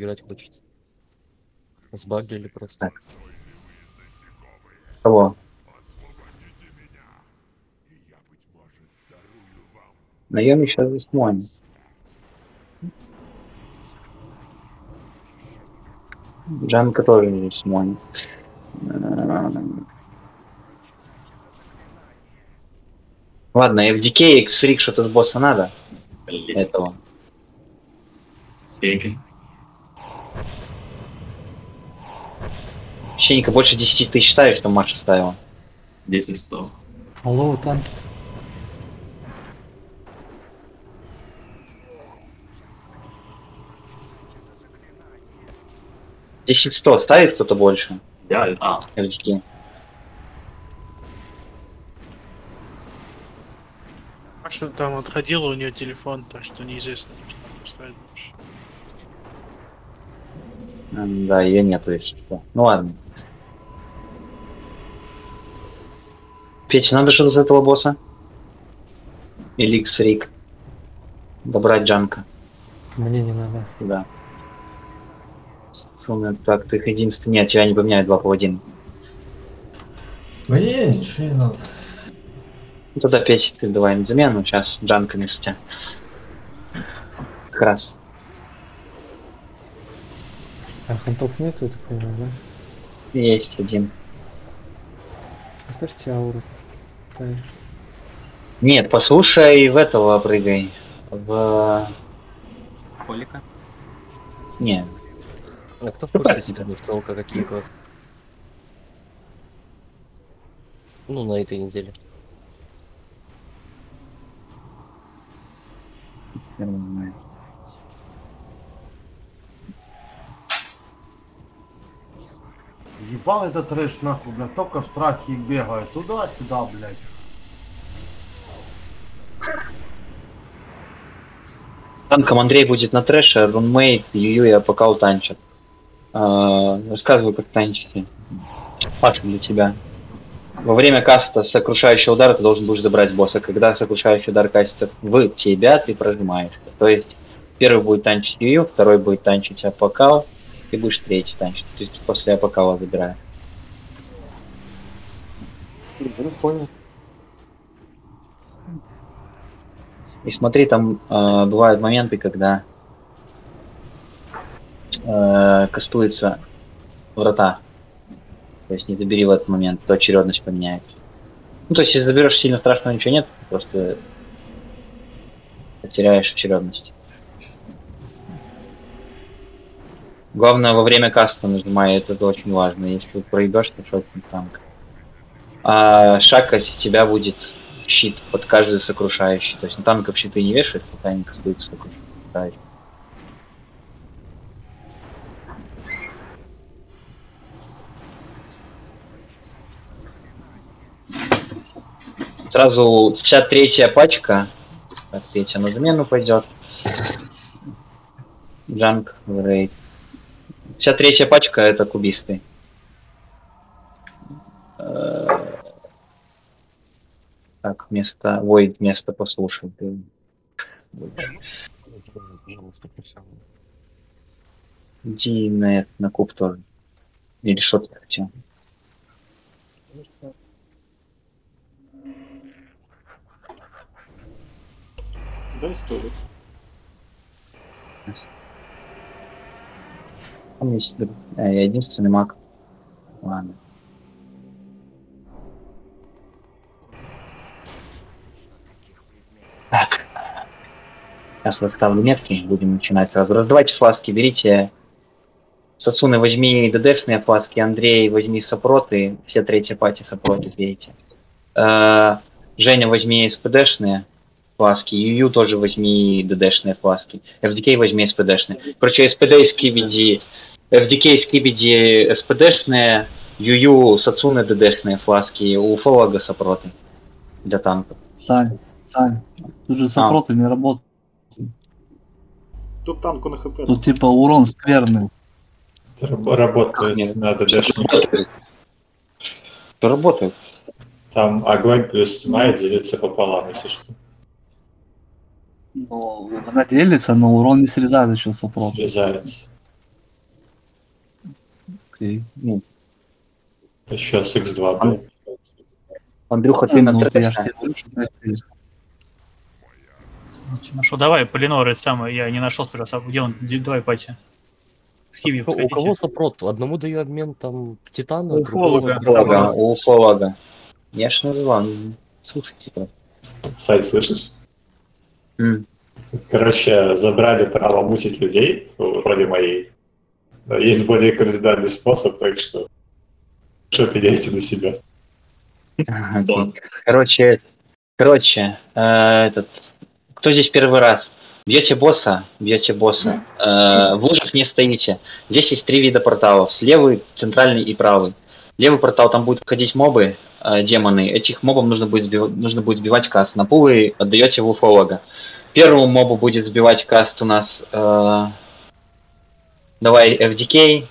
играть хочется. Сбагрили просто. Так. Кого? Наем сейчас засмоем. Джанка тоже засмоем. Ладно, FDK, X-Freak, что-то с босса надо этого. Деньги. Щеника больше 10 тысяч ставишь, что Маша ставила. 10 100. Алло, танк. Десять сто ставит кто-то больше? Я, а, FDK. Маша там отходила, у нее телефон, так что неизвестно, что она поставит больше. Да, ее нету, если что. Ну ладно. Петя, надо что-то с этого босса? Или X-Freak? Добрать Джанка. Мне не надо. Да. Сумма, так, ты их единственный. Нет, тебя не поменяют 2 по 1. Мне ничего не надо. Ну, тогда Петя, ты давай на замену. Сейчас Джанка не тебя. Как раз. А хантов нет, я так понимаю, да? Есть один. Оставьте ауру. Нет, послушай, в этого прыгай. В... Холика. Не, А кто в курсе сегодня в целка какие классы? Ну, на этой неделе. нормально. Ебал этот трэш нахуй, блядь, только в страхе бегает туда-сюда, блядь. Танком Андрей будет на трэше, рунмейт, Юю и АПК танчат. А, рассказывай, как танчите. Паша для тебя. Во время каста сокрушающего удара ты должен будешь забрать босса. Когда сокрушающий удар кастится в тебя, ты прожимаешь. То есть первый будет танчить Юю, второй будет танчить АПК, ты будешь третий танчить. То есть после АПК забираешь. Ну, понял. И смотри, там э, бывают моменты, когда э, кастуется врата. То есть не забери в этот момент, то очередность поменяется. Ну, то есть, если заберешь сильно страшного ничего нет, просто потеряешь очередность. Главное, во время каста нажимай, это очень важно. Если проебешь, то шотный танк. А шаг с тебя будет щит под каждый сокрушающий. То есть на танков щиты не вешают, пока они кастуют сокрушающий. Сразу 63-я пачка. Так, Петя на замену пойдет. Джанк в рейд. 53-я пачка это кубисты. Э, Так, вместо... Void вместо послушай. ты. Иди на, на куб тоже. Или что ты хотел? Дай столик. Там есть... А, я единственный маг. Ладно. Так. Сейчас расставлю метки, будем начинать сразу. Раздавайте фласки, берите. Сосуны возьми ДДшные фласки, Андрей возьми сопроты, все третья пати сопроты пейте. Э, Женя возьми СПДшные фласки, Юю тоже возьми ДДшные фласки, FDK возьми СПДшные. Короче, СПД из Кибиди, FDK из Кибиди СПДшные, Юю Сацуны ДДшные фласки, у Фолага сопроты для танков. Сань, Сань, тут же сопроты не работают. Тут танку на хп. Тут типа урон скверный. Раб- Работает, Нет. надо. Работает. Работает. Там огонь плюс тьма и делится пополам, если что. Ну, она делится, но урон не срезает за счет сопротов. Срезается. Окей. Ну, Сейчас X2 был. Андрюха, ты на Ну, говорю, что Настя есть. Ну что, давай, Полинор, это самое, я не нашел сперва, где он, давай, пати. С Киви У кого сопрот? Одному даю обмен там к титану, У другому Фолога. у уфолога. Я ж назвал. Слушайте. просто. Сайт слышишь? Короче, забрали право мутить людей, вроде моей. Есть более кардинальный способ, так что что пеняйте на себя. Короче, короче, э, этот, кто здесь первый раз? Бьете босса, бьете босса. Э, в лужах не стоите. Здесь есть три вида порталов. Левый, центральный и правый. Левый портал, там будут ходить мобы, э, демоны. Этих мобов нужно будет, сбив- нужно будет сбивать каст. На пулы отдаете в уфолога. Первому мобу будет сбивать каст у нас э, давай FDK.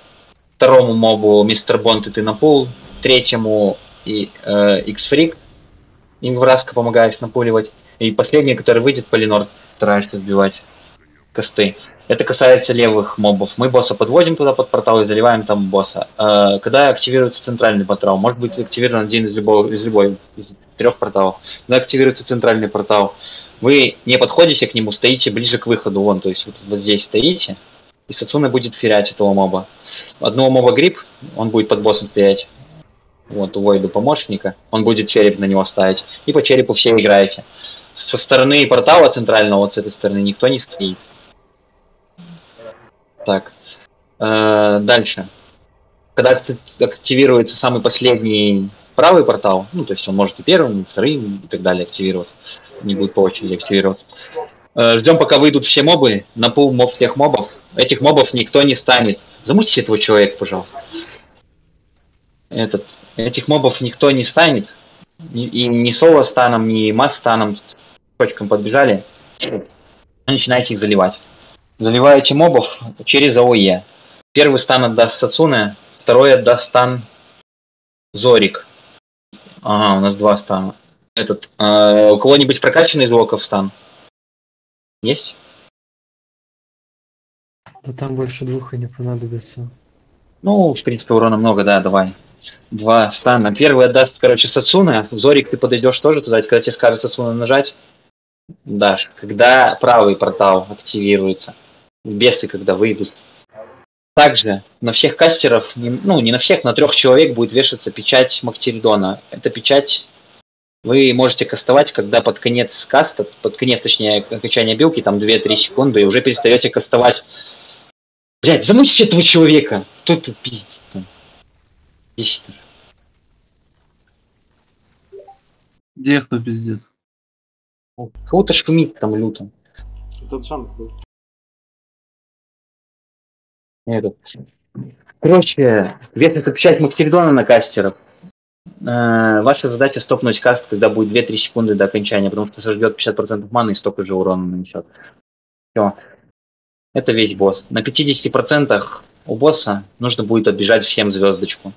Второму мобу Мистер Бонд и ты на пул. Третьему и э, X-Freak. Ингвраска помогаешь напуливать. И последний, который выйдет, Полинор, стараешься сбивать косты. Это касается левых мобов. Мы босса подводим туда под портал и заливаем там босса. Э, когда активируется центральный портал, может быть активирован один из любого из любой из трех порталов. Когда активируется центральный портал, вы не подходите к нему, стоите ближе к выходу, вон, то есть вот, вот здесь стоите, и Сацуна будет ферять этого моба. Одного моба гриб, он будет под боссом стоять. Вот, у Войду помощника, он будет череп на него ставить. И по черепу все играете. Со стороны портала центрального, вот с этой стороны, никто не стоит. Так. Э, дальше. Когда акти- активируется самый последний правый портал, ну, то есть он может и первым, и вторым, и так далее активироваться. Не будет по очереди активироваться. Э, ждем, пока выйдут все мобы, на пул моб всех мобов. Этих мобов никто не станет. Замутите этого человека, пожалуйста. Этот, этих мобов никто не станет. И, ни соло станом, ни масс станом точкам подбежали. Начинаете их заливать. Заливаете мобов через АОЕ. Первый стан отдаст Сацуне, второй отдаст стан Зорик. Ага, у нас два стана. Этот, э, у кого-нибудь прокачанный из локов стан? Есть? Да там больше двух и не понадобится. Ну, в принципе, урона много, да, давай. Два стана. Первый отдаст, короче, Сацуна. Зорик, ты подойдешь тоже туда, когда тебе скажет Сацуна нажать. Дашь. Когда правый портал активируется. Бесы, когда выйдут. Также на всех кастеров, ну, не на всех, на трех человек будет вешаться печать Мактеридона. Эта печать вы можете кастовать, когда под конец каста, под конец, точнее, окончания билки, там 2-3 секунды, и уже перестаете кастовать Блять, замучите этого человека! Кто это пиздит там? Ищет. Где кто пиздец? Кого-то шумит там люто. Это джамп был. Этот. Короче, если запечать Максеридона на кастеров, э, ваша задача стопнуть каст, когда будет 2-3 секунды до окончания, потому что сожжет 50% маны и столько же урона нанесет. Все. Это весь босс. На 50% у босса нужно будет отбежать всем звездочку.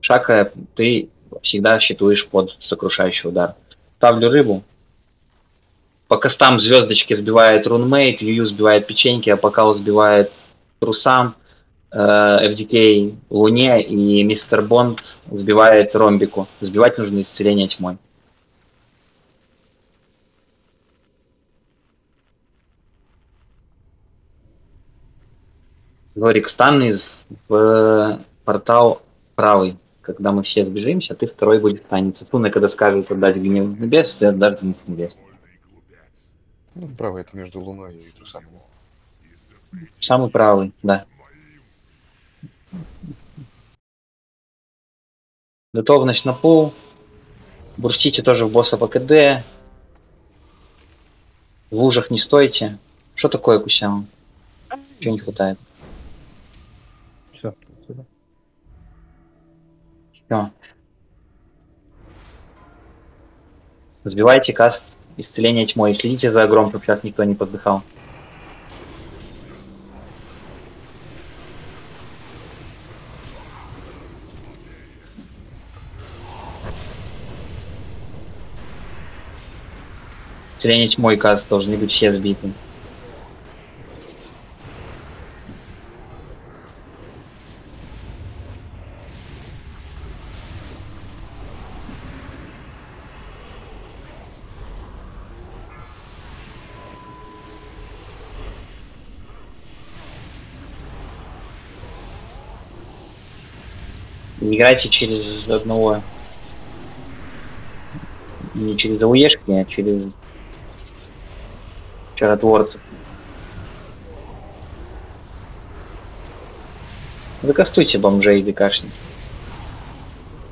Шака, ты всегда считываешь под сокрушающий удар. Ставлю рыбу. По кастам звездочки сбивает рунмейт, Юю сбивает печеньки, а пока сбивает трусам, э, FDK Луне и Мистер Бонд сбивает ромбику. Сбивать нужно исцеление тьмой. Лорик, стан в портал правый. Когда мы все сбежимся, ты второй будет станется. Туна, когда скажет отдать гнев небес, ты отдашь гнев небес. Ну, право, это между Луной и трусами? Самый правый, да. Готовность на пол. Бурстите тоже в босса по КД. В лужах не стойте. Что такое Кусяма? Чего не хватает? Все. Сбивайте каст исцеления тьмой. Следите за огром, чтобы сейчас никто не поздыхал. Исцеление тьмой каст должны быть все сбиты. Играйте через одного. Не через ауешки, а через чаротворцев. Закастуйте бомжей и ДКшники.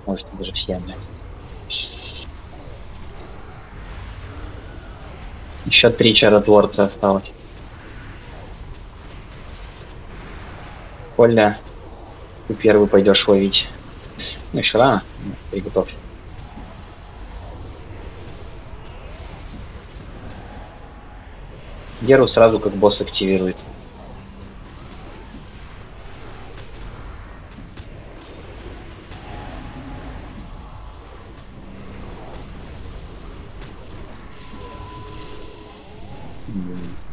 Можете даже все блядь. Еще три чаротворца осталось. Коля, ты первый пойдешь ловить. Ну, еще рано. Приготовься. Геру сразу как босс активируется.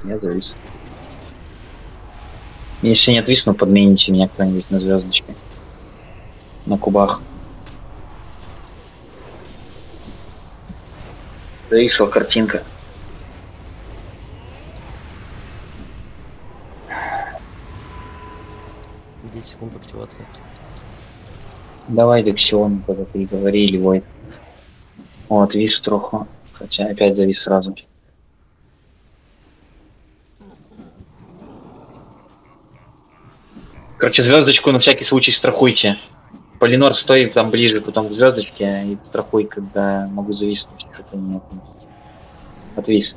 Я завис. Если не отвисну, подмените меня кто-нибудь на звездочке. На кубах. Зависла картинка. Десять секунд активации. Давай Дексион, когда ты говорили, Войт. О, отвис троху. Хотя опять завис сразу. Короче, звездочку на всякий случай страхуйте. Полинор, стой там ближе, потом к звездочке и страхуй, когда могу зависнуть. Что-то нет. Отвис.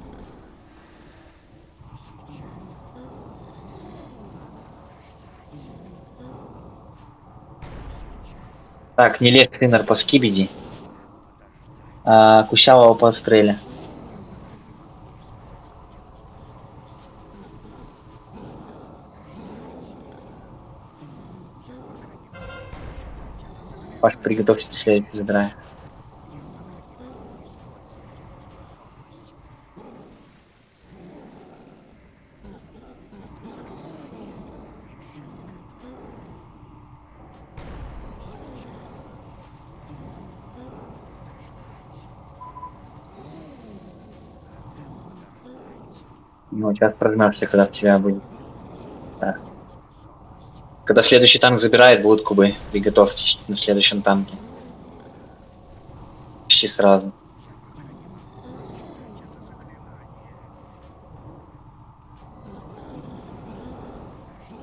Так, не лезь, Синер, по скибиди. А, Кущавого по стреле. Паш, приготовься следующий забирай. Ну, сейчас прожмешься, когда в тебя будет. Так. Когда следующий танк забирает, будут кубы. Приготовьтесь на следующем танке. Почти сразу.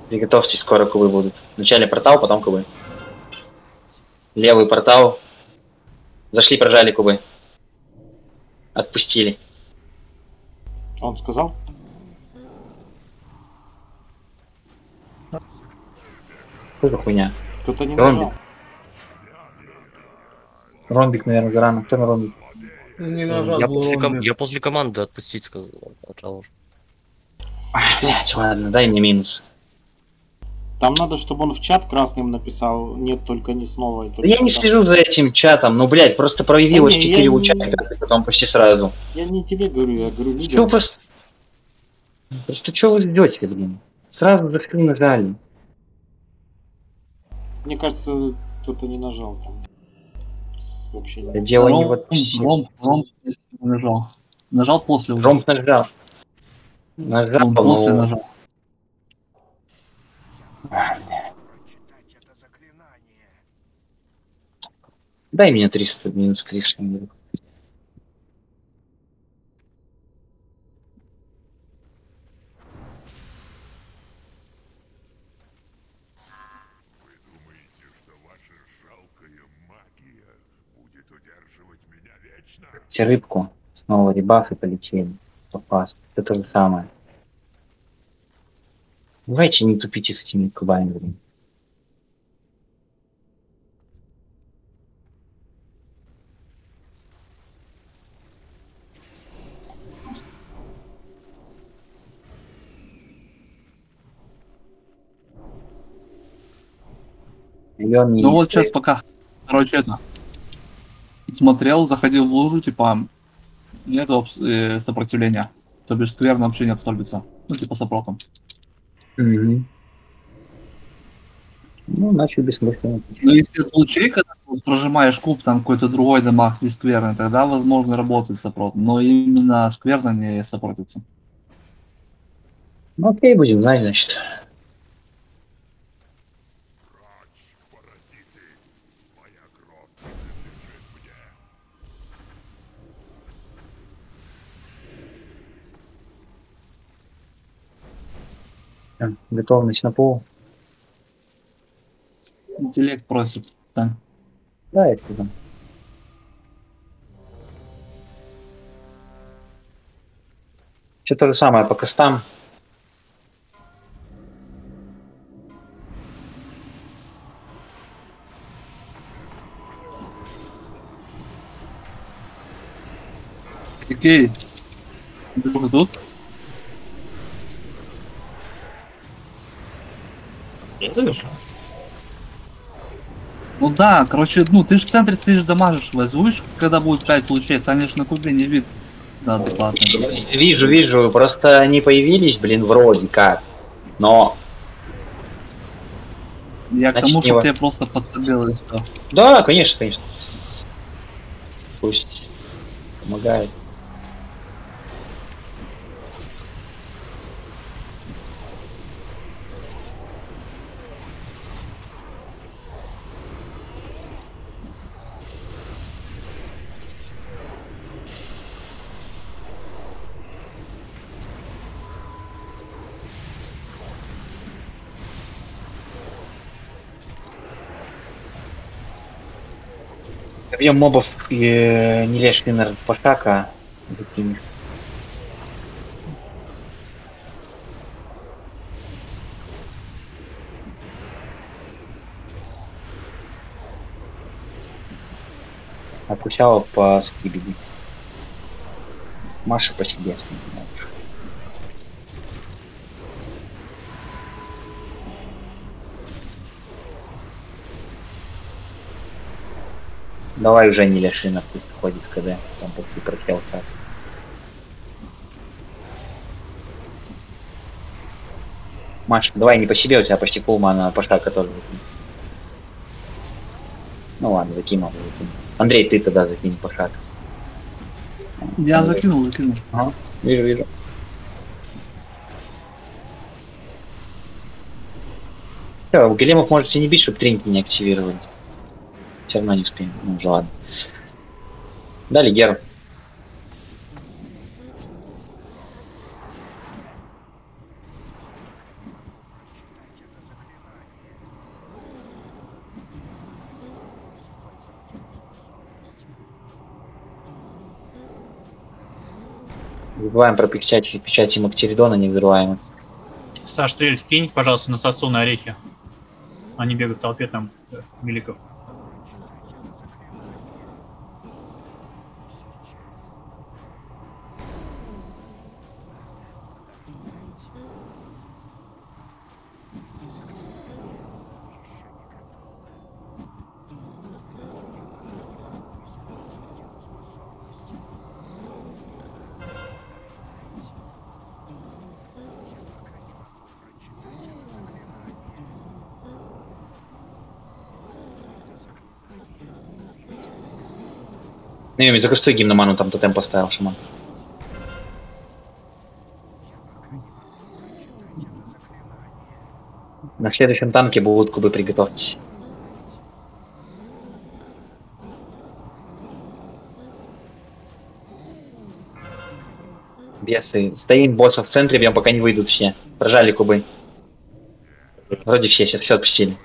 Приготовьтесь, скоро кубы будут. Вначале портал, потом кубы. Левый портал. Зашли, прожали кубы. Отпустили. Он сказал? Что за хуйня? Кто-то не Ромбик. нажал. Ромбик, наверное, зарано. Кто на ромбик? Не нажал, Я после, ком- я после команды отпустить сказал. Отжал уже. Блять, ладно, дай мне минус. Там надо, чтобы он в чат красным написал, нет, только не снова. Да я не слежу за этим чатом, ну, блядь, просто прояви Да вот не, 4 я луча, не- и потом почти сразу. Я не тебе говорю, я говорю Чё людям. просто... Просто что вы ждете, блин? Сразу зашли, нажали. Мне кажется, кто-то не нажал там. Вообще не. дело не вот... Ром, Ром не нажал. Нажал после уже. Ромб нажал. Нажал, Он после но... нажал. Дай мне 300, минус 300. будет. Все рыбку, снова ребафы полетели. Попас. Это то же самое. Давайте не тупите с этими кубами, блин. Миллион не Ну вот сейчас пока, короче, это, смотрел, заходил в лужу, типа, нет э, сопротивления. То бишь скверно вообще не абсорбится. Ну, типа сопротом. Мгм. Ну, начал бессмысленно. Но если это лучей, когда ты прожимаешь куб, там какой-то другой дамаг не скверный, тогда возможно работает сопрот. Но именно скверно не сопротится. Ну, окей, будем знать, значит. Всё, Готовность на пол. Интеллект просит. Да. Да, это туда. Все то же самое по костам. Окей. Друг тут? Завершил. Ну да, короче, ну ты же в центре стоишь, дамажишь, возьмешь, когда будет 5 лучей, станешь на кубе, не вид. Да, адекватно. Вижу, вижу, просто они появились, блин, вроде как. Но, Я к Значит, тому, не что тебе просто подсобил и все. да, конечно, конечно. Пусть помогает. Объем мобов и э, не лишь Линнер Пашака закинешь. Окусяла по скибиди. Маша по себе. Давай уже не Ляшина пусть ходит КД, там после просел так. Давай не по себе, у тебя почти полмана пошла, который закинь. Ну ладно, закинул. закинул. Андрей, ты тогда закинь по шаг. Я Андрей. закинул, закинул. Ага, вижу, вижу. Все, Големов можете не бить, чтобы тринки не активировали. Все равно не успеем. Ну уже ладно. Дали Геру. Не Забываем про печать, печати Мактеридона не взрываемых. Саш, ты кинь, пожалуйста, на сосу на орехи. Они бегают в толпе там, э, великов. Не, за костой гимноману там тотем поставил шаман. На следующем танке будут кубы приготовьтесь. Бесы. Стоим босса в центре, бьем, пока не выйдут все. Прожали кубы. Вроде все, сейчас все отпустили.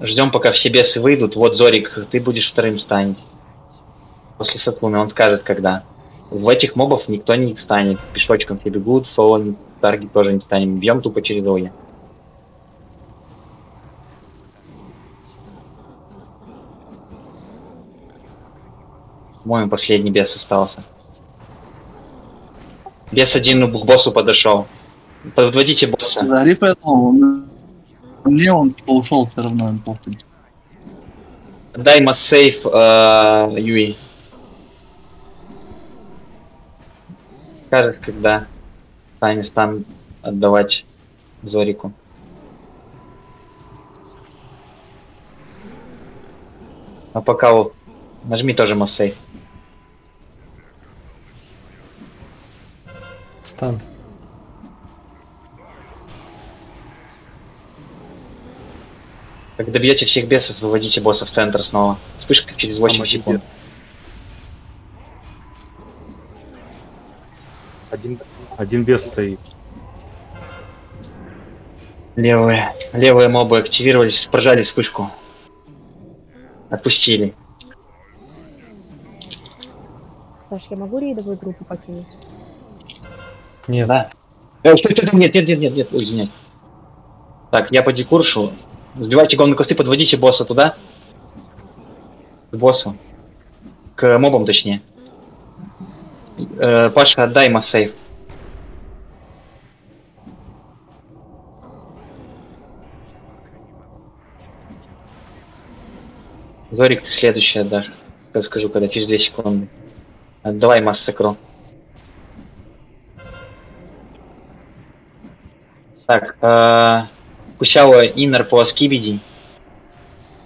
Ждем, пока все бесы выйдут. Вот, Зорик, ты будешь вторым станет. После Сатлуны он скажет, когда. В этих мобов никто не станет. Пешочком все бегут, соло таргет тоже не станем. Бьем тупо чередовые. По-моему, последний бес остался. Бес один к боссу подошел. Подводите босса. За Рипа, ну, мне он ушел все равно, им похуй. Дай массейв э, Юи. Скажешь, когда сами станут отдавать Зорику. А пока вот нажми тоже массейв. Стан. Как добьете всех бесов, выводите босса в центр снова. Вспышка через 8 Помоги секунд. Один, один бес стоит. Левые. Левые мобы активировались, прожали вспышку. Отпустили. Саш, я могу рейдовую группу покинуть? Нет. Да. Э, нет, нет, нет, нет, нет, ой, извиняюсь. Так, я по декуршу. Сбивайте главные кусты, подводите босса туда. К боссу. К мобам, точнее. Э, Паша, отдай массейв. Зорик, ты следующий отдашь. Я скажу, когда через 2 секунды. Отдавай массакру. Так, э, Кусяо Иннер по Скибиди.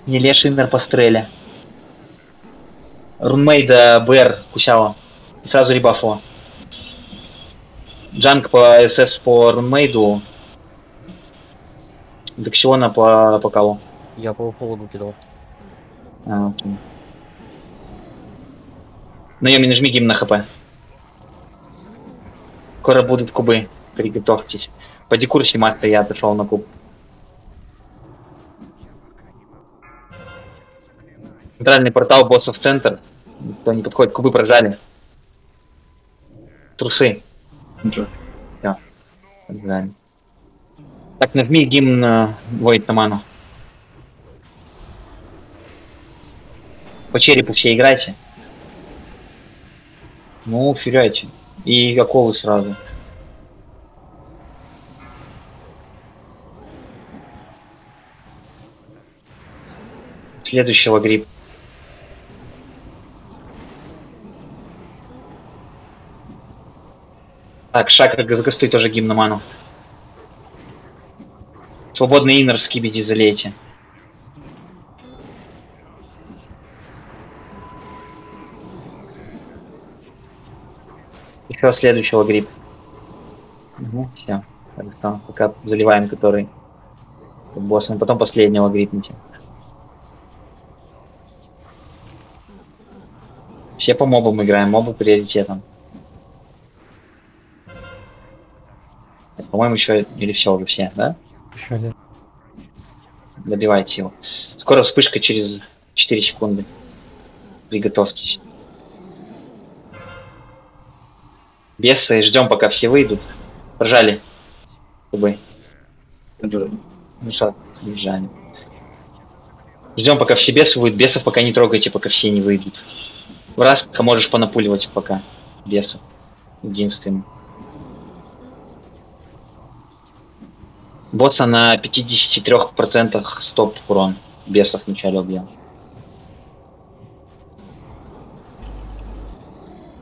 Не Леш Иннер по Стреле. Рунмейда БР Кусяо. И сразу ребафо. Джанк по СС по Рунмейду. Дексиона по, по кого? Я по поводу кидал. А, окей. На Йоми нажми гимн на хп. Скоро будут кубы. Приготовьтесь. По декурсе мастер я отошел на куб. Центральный портал босса в центр. Никто не подходит, кубы прожали. Трусы. Ничего. Прожали. Так, нажми гимн э, Void на ману. По черепу все играйте. Ну, фигайте. И оковы сразу. Следующего гриб. Так, шаг загастуй тоже гимн. Свободный иннер скибиди залейте. Еще следующего гриб. Угу, все. Хорошо. Пока заливаем который боссом, потом последнего грипните. Все по мобам играем, мобы приоритетом. По-моему, еще или все уже все, да? Еще один. Добивайте его. Скоро вспышка через 4 секунды. Приготовьтесь. Бесы, ждем, пока все выйдут. Кубы. Это Ну что, бежали. Ждем, пока все бесы выйдут. Бесов пока не трогайте, пока все не выйдут. В раз можешь понапуливать пока. Бесов. Единственный. Босса на 53% стоп урон. Бесов вначале убьем.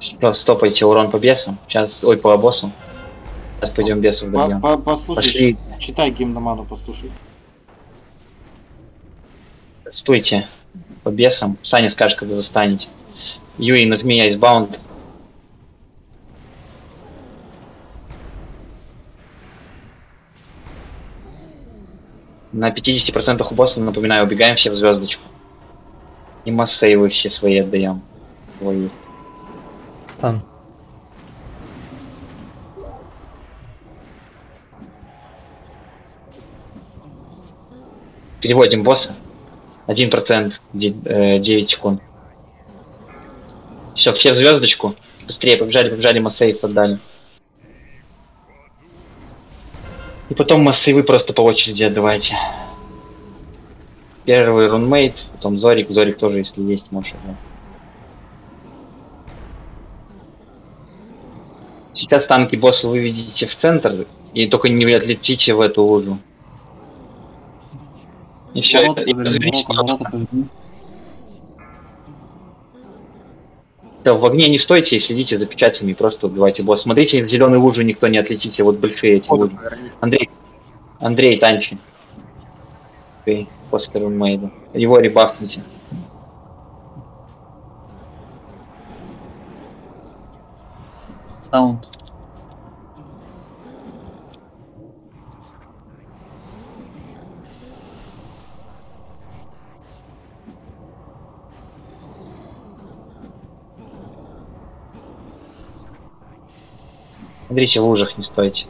Что, стопайте урон по бесам. Сейчас, ой, по боссу. Сейчас пойдем бесов По- добьем. по- Послушай, Пошли. читай гимн на ману, послушай. Стойте по бесам. Саня скажет, когда застанете. Юи, нажми айсбаунд. На 50% у босса, напоминаю, убегаем все в звездочку. И массейвы все свои отдаем. Кого есть. Стан. Переводим босса. 1%, де- э, 9 секунд. Все, все в звездочку. Быстрее побежали, побежали, массейв отдали. И потом массейвы просто по очереди отдавайте. Первый рунмейт, потом Зорик. Зорик тоже, если есть, может. отдать. Сейчас танки босса выведите в центр, и только не отлетите в эту лужу. И все, Ворота поверни, в огне не стойте и следите за печатями, просто убивайте босса. Смотрите, в зеленую лужу никто не отлетите, вот большие эти лужи. Андрей, Андрей, танчи. Окей, после рунмейда. Его ребафните. Саунд. Смотрите, в лужах не стойте.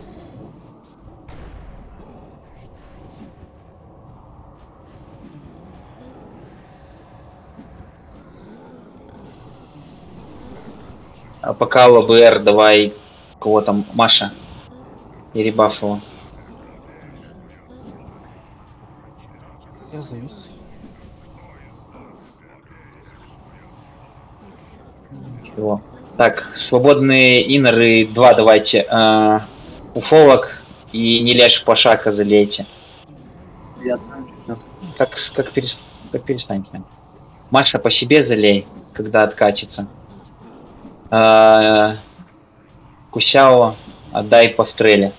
А пока ЛБР, давай кого там, Маша и Рибафова. Я завис. Чего? Так, свободные иноры 2 давайте. А, уфолог и Неляш Пашака залейте. Я знаю, сейчас. Как, как, перес- как перестаньте. Маша, по себе залей, когда откатится. А, Кусяо, отдай по стреле.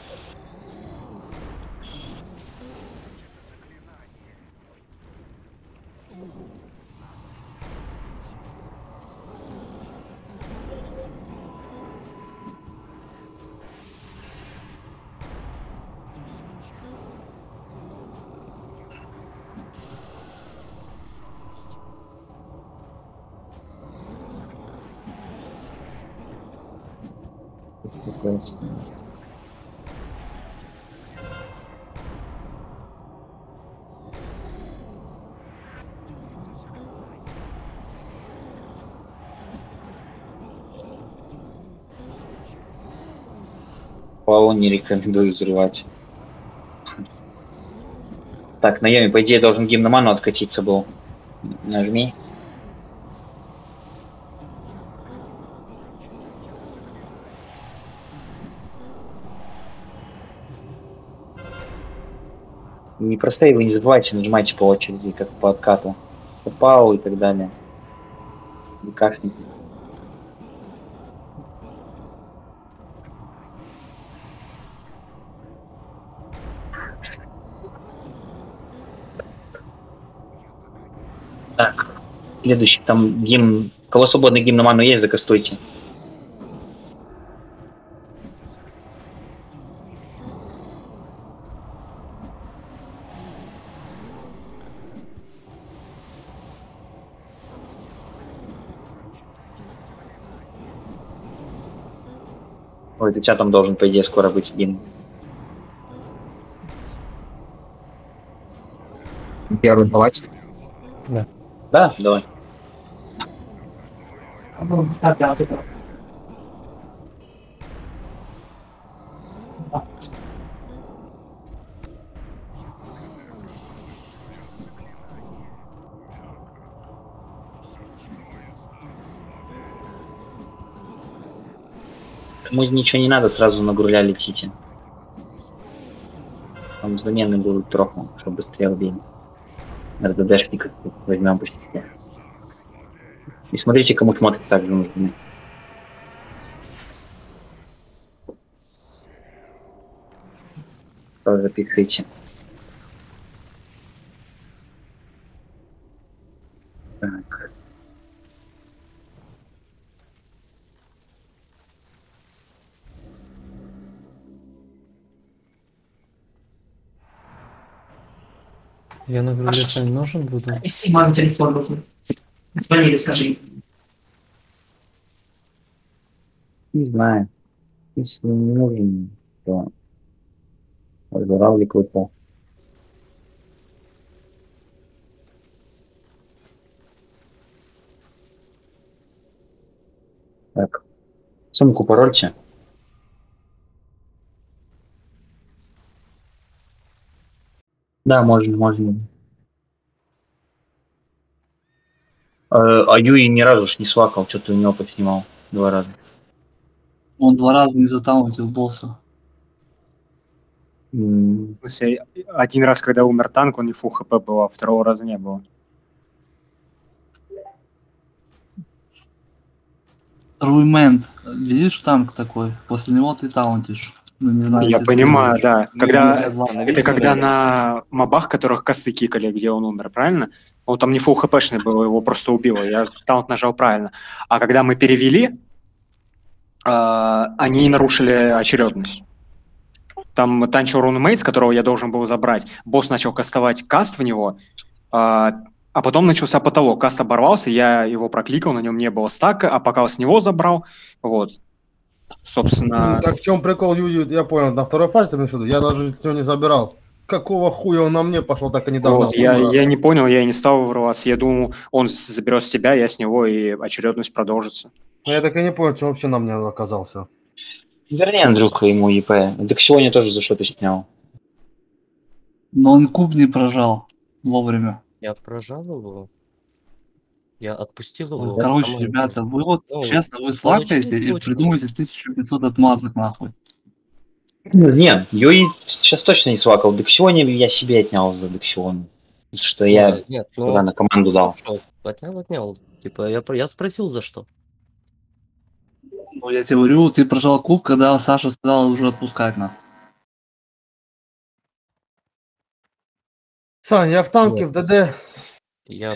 Пао не рекомендую взрывать. Так, на Йоме, по идее, должен гимн на ману откатиться был. Нажми. Не про сейвы не забывайте, нажимайте по очереди, как по откату. Пау и так далее. ДКшники. Так, следующий там гимн. Кого свободный гимн на ману есть, закастуйте. Тебя там должен, по идее, скоро быть гимн. Первый давайте. Да, давай. Кому ничего не надо, сразу на груля летите. Там замены будут троху, чтобы быстрее убили. РДДшников возьмем быстрее. И смотрите, кому шмотки также нужны. Записывайте. Я на грудь не нужен буду. Если маме телефон нужен. Звонили, скажи. Не знаю. Если не нужен, то разворавливай то. Так. Сумку парольте. Да, можно, можно. Э, А Юи ни разу ж не свакал, что-то у него подснимал два раза. Он два раза не затаунтил босса. Смысле, один раз, когда умер танк, он не фул хп был, а второго раза не было. Руймент. Видишь танк такой? После него ты таунтишь. Ну, не знаю, Я понимаю, да. Ну, Когда, ладно, это когда да. на мобах, которых косты кикали, где он умер, правильно? Он там не фул хпшный был, его просто убило. Я таунт нажал правильно. А когда мы перевели, а, они нарушили очередность. Там танчил рунмейт, которого я должен был забрать. Босс начал кастовать каст в него, а, а потом начался потолок. Каст оборвался, я его прокликал, на нем не было стака, а пока с него забрал, вот. Собственно... Ну, Так в чем прикол, Юю, я понял, на второй фазе ты имеешь в виду? Я даже с него не забирал. Какого хуя он на мне пошел, так и не дал. Вот, я, я не понял, я и не стал врываться. Я думал, он заберет с тебя, я с него, и очередность продолжится. Я так и не понял, что вообще на мне оказался. Верни, Андрюха, ему ЕП. Так сегодня тоже за что ты снял. Но он куб не прожал вовремя. Я прожал его. Я отпустил его. Короче, ребята, вы вот Ну, честно, вы слакаете и придумаете 1500 отмазок нахуй. Нет, Юй сейчас точно не свакал. Дексионе я себе отнял за Дексион. Что я Нет, нет, туда ну, на команду дал. Что, отнял, отнял. Типа, я, про- я спросил за что. Ну, я тебе говорю, ты прожал куб, когда Саша сказал уже отпускать на. Сань, я в танке, Вот. в ДД. Я